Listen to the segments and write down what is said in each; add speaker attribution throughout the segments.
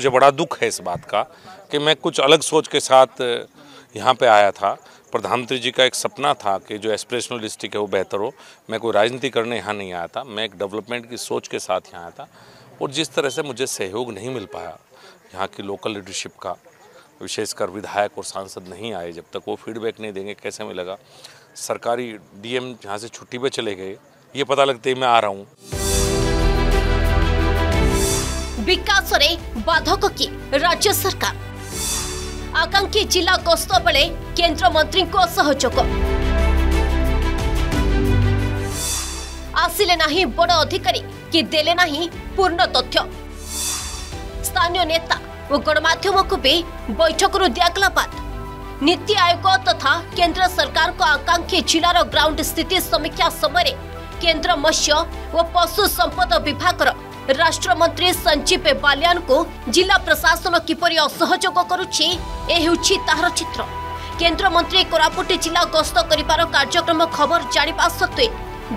Speaker 1: मुझे बड़ा दुख है इस बात का कि मैं कुछ अलग सोच के साथ यहाँ पे आया था प्रधानमंत्री जी का एक सपना था कि जो एस्परेशनल डिस्ट्रिक्ट है वो बेहतर हो मैं कोई राजनीति करने यहाँ नहीं आया था मैं एक डेवलपमेंट की सोच के साथ यहाँ आया था और जिस तरह से मुझे सहयोग नहीं मिल पाया यहाँ की लोकल लीडरशिप का विशेषकर विधायक और सांसद नहीं आए जब तक वो फीडबैक नहीं देंगे कैसे मिलेगा सरकारी डीएम एम से छुट्टी पर चले गए ये पता लगते ही मैं आ रहा हूँ
Speaker 2: विकास बाधक कि राज्य सरकार आकांक्षी जिला गस्त बेले केन्द्रमंत्री आसिले ना बड़ अधिकारी कि दे पूर्ण तथ्य स्थानीय नेता और गणमाम को भी बैठक दिगला बात नीति आयोग तथा तो केंद्र सरकार को आकांक्षी जिलार ग्राउंड स्थिति समीक्षा समय केन्द्र मत्स्य और पशु संपद विभाग ରାଷ୍ଟ୍ରମନ୍ତ୍ରୀ ସଞ୍ଜୀବ ବାଲିଆନଙ୍କୁ ଜିଲ୍ଲା ପ୍ରଶାସନ କିପରି ଅସହଯୋଗ କରୁଛି ଏ ହେଉଛି ତାହାର ଚିତ୍ର କେନ୍ଦ୍ରମନ୍ତ୍ରୀ କୋରାପୁଟ ଜିଲ୍ଲା ଗସ୍ତ କରିବାର କାର୍ଯ୍ୟକ୍ରମ ଖବର ଜାଣିବା ସତ୍ତ୍ୱେ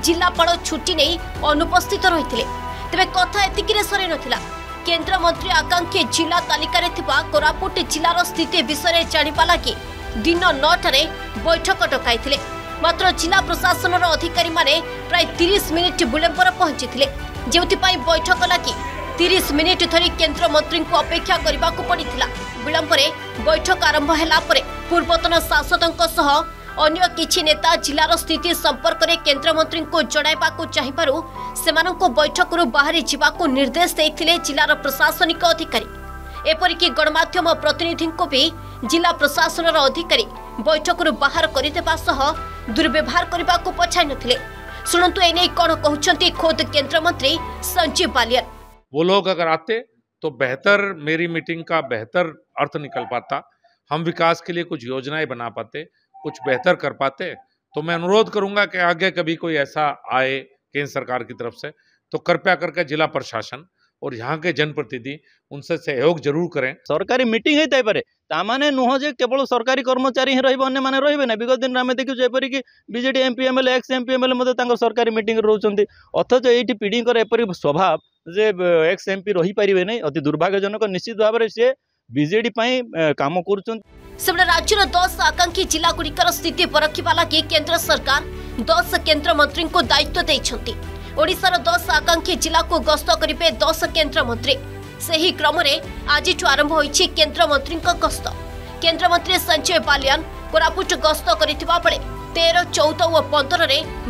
Speaker 2: ଜିଲ୍ଲାପାଳ ଛୁଟି ନେଇ ଅନୁପସ୍ଥିତ ରହିଥିଲେ ତେବେ କଥା ଏତିକିରେ ସରିନଥିଲା କେନ୍ଦ୍ରମନ୍ତ୍ରୀ ଆକାଂକ୍ଷୀ ଜିଲ୍ଲା ତାଲିକାରେ ଥିବା କୋରାପୁଟ ଜିଲ୍ଲାର ସ୍ଥିତି ବିଷୟରେ ଜାଣିବା ଲାଗି ଦିନ ନଅଟାରେ ବୈଠକ ଡକାଇଥିଲେ ମାତ୍ର ଜିଲ୍ଲା ପ୍ରଶାସନର ଅଧିକାରୀମାନେ ପ୍ରାୟ ତିରିଶ ମିନିଟ୍ ବିଳମ୍ବରେ ପହଞ୍ଚିଥିଲେ ଯେଉଁଥିପାଇଁ ବୈଠକ ଲାଗି ତିରିଶ ମିନିଟ୍ ଧରି କେନ୍ଦ୍ରମନ୍ତ୍ରୀଙ୍କୁ ଅପେକ୍ଷା କରିବାକୁ ପଡ଼ିଥିଲା ବିଳମ୍ବରେ ବୈଠକ ଆରମ୍ଭ ହେଲା ପରେ ପୂର୍ବତନ ସାଂସଦଙ୍କ ସହ ଅନ୍ୟ କିଛି ନେତା ଜିଲ୍ଲାର ସ୍ଥିତି ସମ୍ପର୍କରେ କେନ୍ଦ୍ରମନ୍ତ୍ରୀଙ୍କୁ ଜଣାଇବାକୁ ଚାହିଁବାରୁ ସେମାନଙ୍କୁ ବୈଠକରୁ ବାହାରି ଯିବାକୁ ନିର୍ଦ୍ଦେଶ ଦେଇଥିଲେ ଜିଲ୍ଲାର ପ୍ରଶାସନିକ ଅଧିକାରୀ ଏପରିକି ଗଣମାଧ୍ୟମ ପ୍ରତିନିଧିଙ୍କୁ ବି ଜିଲ୍ଲା ପ୍ରଶାସନର ଅଧିକାରୀ ବୈଠକରୁ ବାହାର କରିଦେବା ସହ ଦୁର୍ବ୍ୟବହାର କରିବାକୁ ପଛାଇ ନଥିଲେ एने कोन कहउछंती खुद केंद्र मंत्री संजीव ବାଲିୟନ
Speaker 1: वो लोग अगर आते तो बेहतर मेरी मीटिंग का बेहतर अर्थ निकल पाता हम विकास के लिए कुछ योजनाएं बना पाते कुछ बेहतर कर पाते तो मैं अनुरोध करूंगा कि आगे कभी कोई ऐसा आए केंद्र सरकार की तरफ से तो कृपया करके जिला प्रशासन और यहाँ के जनप्रतिनिधि उनसे सहयोग जरूर करें
Speaker 3: सरकारी मीटिंग होता तामाने नुह जे केवल सरकारी कर्मचारी ही रही अन्य माने रही ना विगत दिन आमे देखियो जेपरि कि BJD MP MLA ex MP MLA मध्ये तांकर सरकारी मीट रहउचंती अथच ये पीढ़ी एपरि स्वभाव जे एक्स एमपी रही पारे नै अति दुर्भाग्यजनक निश्चित भाव रे बीजेडी ବିଜେଡି ପାଇଁ କାମ କରୁଛନ୍ତି
Speaker 2: ସେପଟେ ରାଜ୍ୟର ଦଶ ଆକାଂକ୍ଷୀ ଜିଲ୍ଲାଗୁଡ଼ିକର ସ୍ଥିତି ପରଖିବା सरकार दस केन्द्र मंत्री को दायित्व ଦେଇଛନ୍ତି ओडार दस आकांक्षी जिला को गस्त करे दस केन्द्र मंत्री से ही क्रम आज आरंभ हो केन्द्रमंत्री गस्त केन्द्रमंत्री संजय बालियान कोरापुट गस्त कर तेरह चौदह और पंद्रह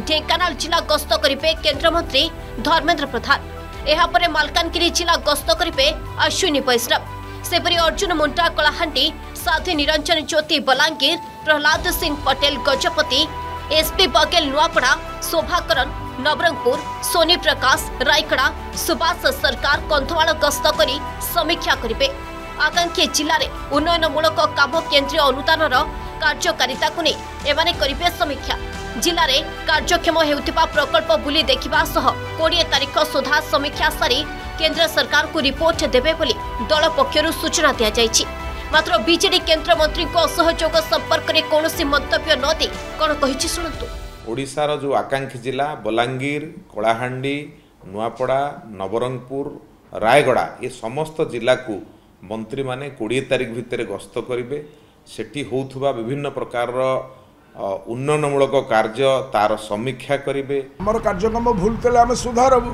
Speaker 2: ढेकाना जिला गस्त करे केन्द्रमंत्री धर्मेन्द्र प्रधान यापर मलकानगि जिला गस्त करे अश्विनी वैष्णव सेपरी अर्जुन मुंडा कलाहां साधी निरंजन ज्योति बलांगीर प्रहलाद सिंह पटेल गजपति एसपी बघेल नुआपड़ा शोभाकरण ନବରଙ୍ଗପୁର ସୋନିପ୍ରକାଶ ରାୟଗଡ଼ା ସୁବାସ ସରକାର କନ୍ଧମାଳ ଗସ୍ତ କରି ସମୀକ୍ଷା କରିବେ ଆକାଂକ୍ଷୀ ଜିଲ୍ଲାରେ ଉନ୍ନୟନମୂଳକ କାମ କେନ୍ଦ୍ରୀୟ ଅନୁଦାନର କାର୍ଯ୍ୟକାରିତାକୁ ନେଇ ଏମାନେ କରିବେ ସମୀକ୍ଷା ଜିଲ୍ଲାରେ କାର୍ଯ୍ୟକ୍ଷମ ହେଉଥିବା ପ୍ରକଳ୍ପ ବୁଲି ଦେଖିବା ସହ କୋଡ଼ିଏ ତାରିଖ ସୁଦ୍ଧା ସମୀକ୍ଷା ସାରି କେନ୍ଦ୍ର ସରକାରଙ୍କୁ ରିପୋର୍ଟ ଦେବେ ବୋଲି ଦଳ ପକ୍ଷରୁ ସୂଚନା ଦିଆଯାଇଛି ମାତ୍ର ବିଜେଡି କେନ୍ଦ୍ରମନ୍ତ୍ରୀଙ୍କ ଅସହଯୋଗ ସମ୍ପର୍କରେ କୌଣସି ମନ୍ତବ୍ୟ ନ ଦେଇ କ'ଣ କହିଛି ଶୁଣନ୍ତୁ
Speaker 4: ଓଡ଼ିଶାର ଯେଉଁ ଆକାଂକ୍ଷୀ ଜିଲ୍ଲା ବଲାଙ୍ଗୀର କଳାହାଣ୍ଡି ନୂଆପଡ଼ା ନବରଙ୍ଗପୁର ରାୟଗଡ଼ା ଏ ସମସ୍ତ ଜିଲ୍ଲାକୁ ମନ୍ତ୍ରୀମାନେ କୋଡ଼ିଏ ତାରିଖ ଭିତରେ ଗସ୍ତ କରିବେ ସେଠି ହେଉଥିବା ବିଭିନ୍ନ ପ୍ରକାରର ଉନ୍ନୟନମୂଳକ କାର୍ଯ୍ୟ ତାର ସମୀକ୍ଷା କରିବେ
Speaker 5: ଆମର କାର୍ଯ୍ୟକ୍ରମ ଭୁଲ ଥିଲେ ଆମେ ସୁଧାରବୁ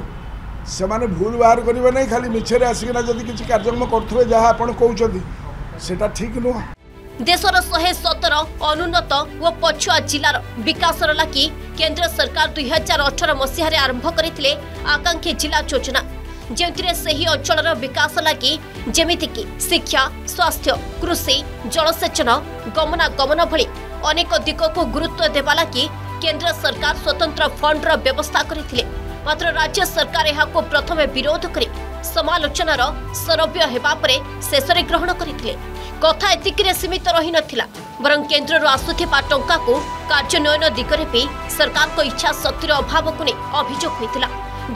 Speaker 5: ସେମାନେ ଭୁଲ ବାହାର କରିବେ ନାହିଁ ଖାଲି ମିଛରେ ଆସିକିନା ଯଦି କିଛି କାର୍ଯ୍ୟକ୍ରମ କରୁଥିବେ ଯାହା ଆପଣ କହୁଛନ୍ତି ସେଇଟା ଠିକ୍ ନୁହଁ
Speaker 2: ଦେଶର ଶହେ ସତର ଅନୁନ୍ନତ ଓ ପଛୁଆ ଜିଲ୍ଲାର ବିକାଶର ଲାଗି କେନ୍ଦ୍ର ସରକାର ଦୁଇ ହଜାର ଅଠର ମସିହାରେ ଆରମ୍ଭ କରିଥିଲେ ଆକାଂକ୍ଷୀ ଜିଲ୍ଲା ଯୋଜନା ଯେଉଁଥିରେ ସେହି ଅଞ୍ଚଳର ବିକାଶ ଲାଗି ଯେମିତିକି ଶିକ୍ଷା ସ୍ୱାସ୍ଥ୍ୟ କୃଷି ଜଳସେଚନ ଗମନାଗମନ ଭଳି ଅନେକ ଦିଗକୁ ଗୁରୁତ୍ୱ ଦେବା ଲାଗି କେନ୍ଦ୍ର ସରକାର ସ୍ୱତନ୍ତ୍ର ଫଣ୍ଡର ବ୍ୟବସ୍ଥା କରିଥିଲେ ମାତ୍ର ରାଜ୍ୟ ସରକାର ଏହାକୁ ପ୍ରଥମେ ବିରୋଧ କରି ସମାଲୋଚନାର ସରବ୍ୟ ହେବା ପରେ ଶେଷରେ ଗ୍ରହଣ କରିଥିଲେ କଥା ଏତିକିରେ ସୀମିତ ରହିନଥିଲା ବରଂ କେନ୍ଦ୍ରରୁ ଆସୁଥିବା ଟଙ୍କାକୁ କାର୍ଯ୍ୟାନ୍ୱୟନ ଦିଗରେ ବି ସରକାରଙ୍କ ଇଚ୍ଛା ଶକ୍ତିର ଅଭାବକୁ ନେଇ ଅଭିଯୋଗ ହୋଇଥିଲା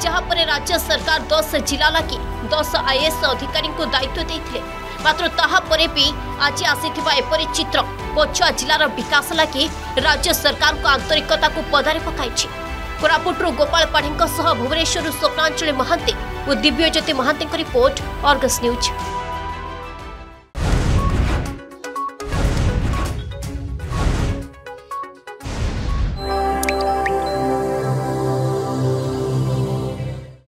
Speaker 2: ଯାହାପରେ ରାଜ୍ୟ ସରକାର ଦଶ ଜିଲ୍ଲା ଲାଗି ଦଶ ଆଇଏଏସ୍ ଅଧିକାରୀଙ୍କୁ ଦାୟିତ୍ୱ ଦେଇଥିଲେ ମାତ୍ର ତାହାପରେ ବି ଆଜି ଆସିଥିବା ଏପରି ଚିତ୍ର ପଛୁଆ ଜିଲ୍ଲାର ବିକାଶ ଲାଗି ରାଜ୍ୟ ସରକାରଙ୍କ ଆନ୍ତରିକତାକୁ ପଦାରେ ପକାଇଛି कोरापुटर गोपाल पाढ़ी भुवनेश्वर स्वप्नांजलि महां और दिव्यज्योति महां रिपोर्ट अर्गस न्यूज़